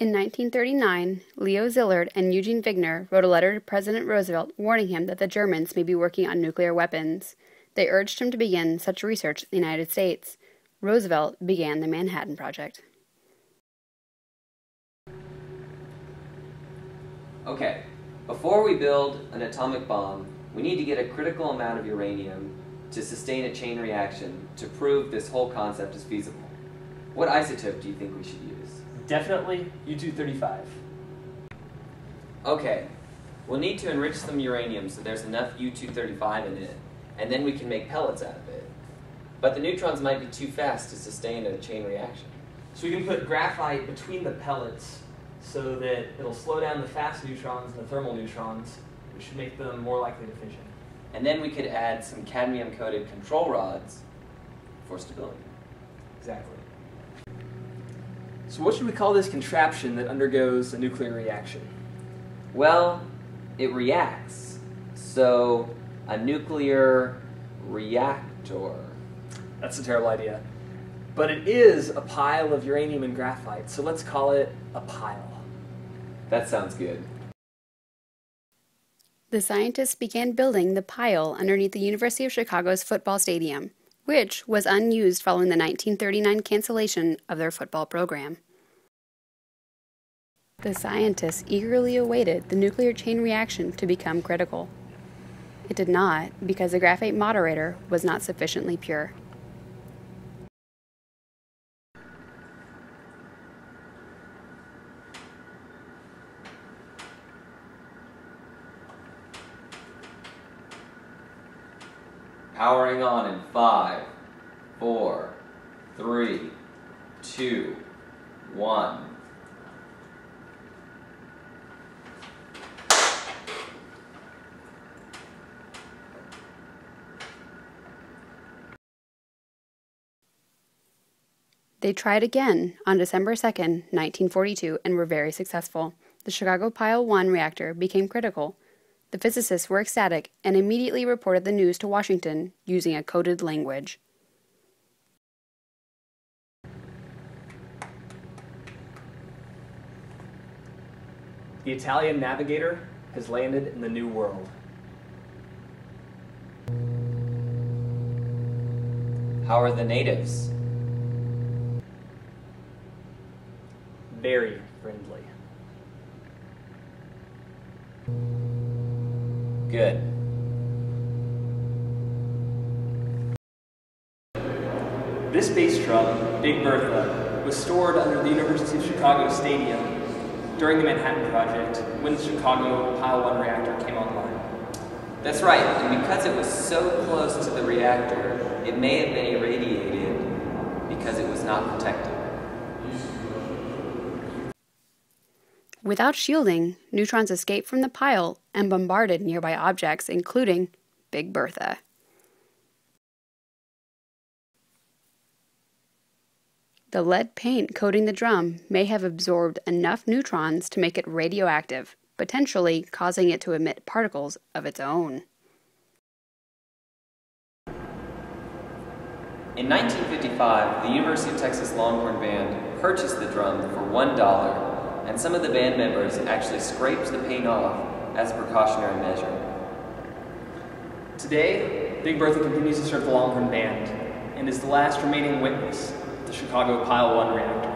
In 1939, Leo Szilard and Eugene Wigner wrote a letter to President Roosevelt warning him that the Germans may be working on nuclear weapons. They urged him to begin such research in the United States. Roosevelt began the Manhattan Project. Okay, before we build an atomic bomb, we need to get a critical amount of uranium to sustain a chain reaction to prove this whole concept is feasible. What isotope do you think we should use? Definitely U-235. Okay, we'll need to enrich some uranium so there's enough U-235 in it, and then we can make pellets out of it. But the neutrons might be too fast to sustain a chain reaction. So we can put graphite between the pellets so that it'll slow down the fast neutrons and the thermal neutrons, which should make them more likely to fission. And then we could add some cadmium-coated control rods for stability. Exactly. So what should we call this contraption that undergoes a nuclear reaction? Well, it reacts. So, a nuclear reactor. That's a terrible idea. But it is a pile of uranium and graphite, so let's call it a pile. That sounds good. The scientists began building the pile underneath the University of Chicago's football stadium which was unused following the 1939 cancellation of their football program. The scientists eagerly awaited the nuclear chain reaction to become critical. It did not because the graphite moderator was not sufficiently pure. Powering on in five, four, three, two, one. They tried again on December 2, 1942, and were very successful. The Chicago Pile 1 reactor became critical the physicists were ecstatic and immediately reported the news to Washington using a coded language. The Italian navigator has landed in the New World. How are the natives? Very friendly. Good. This bass drum, Big Bertha, was stored under the University of Chicago Stadium during the Manhattan Project when the Chicago Pile 1 reactor came online. That's right, and because it was so close to the reactor, it may have been irradiated because it was not protected. Without shielding, neutrons escaped from the pile and bombarded nearby objects, including Big Bertha. The lead paint coating the drum may have absorbed enough neutrons to make it radioactive, potentially causing it to emit particles of its own. In 1955, the University of Texas Longhorn Band purchased the drum for $1 and some of the band members actually scraped the paint off as a precautionary measure. Today, Big Bertha continues to serve the Longhorn Band and is the last remaining witness of the Chicago Pile 1 reactor.